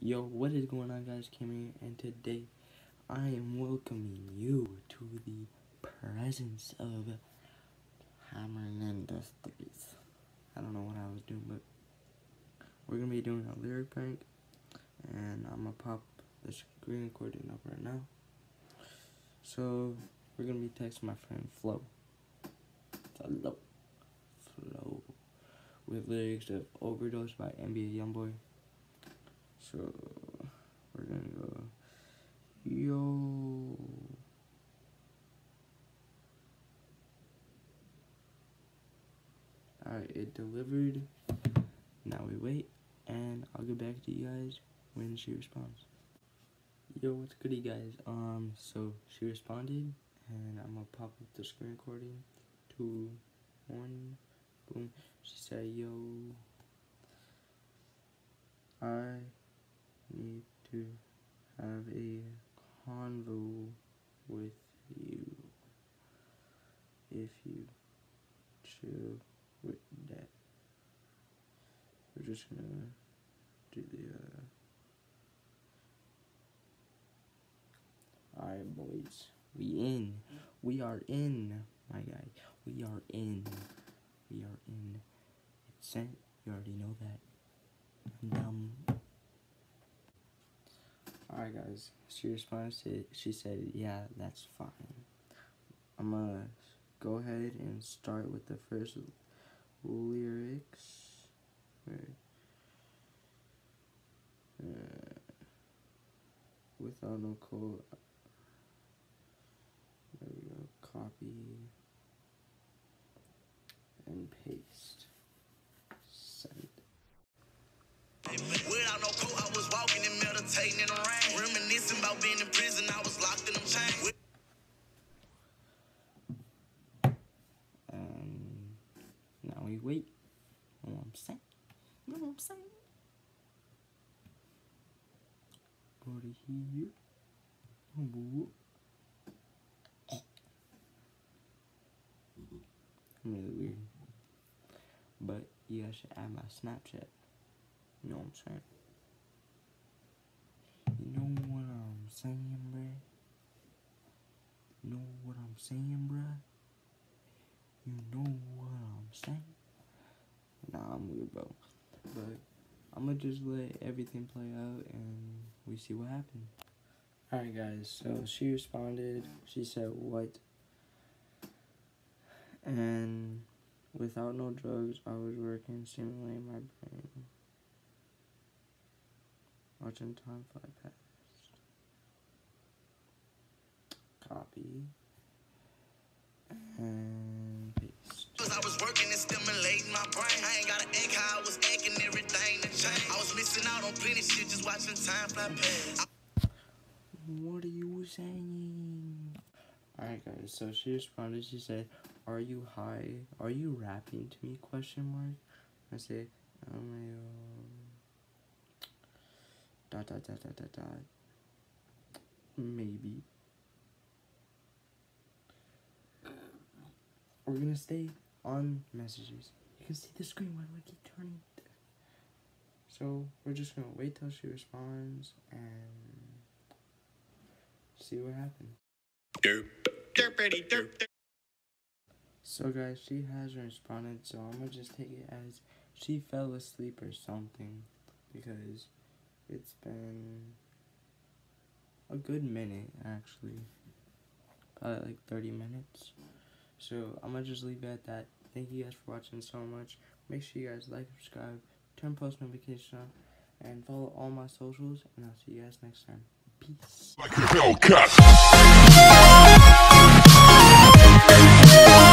Yo, what is going on guys, Kim and today I am welcoming you to the presence of Hammering Industries. I don't know what I was doing, but we're gonna be doing a lyric prank, and I'm gonna pop the screen recording up right now. So, we're gonna be texting my friend Flo. Flo. Flo. With lyrics of Overdose by NBA Youngboy. So we're gonna go, yo. Alright, it delivered. Now we wait, and I'll get back to you guys when she responds. Yo, what's goody, guys? Um, so she responded, and I'm gonna pop up the screen recording. Two, one, boom. She said, yo. I need to have a convo with you if you chill with that. We're just gonna do the uh Alright boys, we in. We are in, my guy. We are in. We are in. It's sent. You already know that. Um Alright guys, she responds to she said, yeah, that's fine. I'm gonna go ahead and start with the first lyrics. Uh, without no code. There we go. Copy and paste. Send. Without no code, I was walking and meditating in the rain. Reminiscing about being in prison, I was locked in them chains. And now we wait. You know what I'm saying? You know what I'm saying? To here. Whoop. Really weird. But you guys should add my Snapchat. You know what I'm saying? Saying, bruh? Know what I'm saying, bruh? You know what I'm saying? Nah, I'm weird, bro. But I'm gonna just let everything play out and we see what happens. Alright, guys, so she responded. She said, What? And without no drugs, I was working, stimulating my brain. Watching time fly past. Copy. And paste. Cause I was working and stimulating my brain. I ain't got to act how I was acting, everything to change. I was missing out on plenty shit, just watching time fly past. What are you saying? Alright guys, so she responded, she said, Are you high? Are you rapping to me? Question mark. I said, oh my god. dot dot dot dot dot dot. Maybe. We're gonna stay on messages. You can see the screen. Why do I keep turning? So we're just gonna wait till she responds and see what happens. Derp, derp, derp, derp. So guys, she hasn't responded, so I'm gonna just take it as she fell asleep or something because it's been a good minute actually. Probably like 30 minutes. So I'm gonna just leave it at that. Thank you guys for watching so much. Make sure you guys like, subscribe, turn post notifications on, and follow all my socials, and I'll see you guys next time. Peace. like.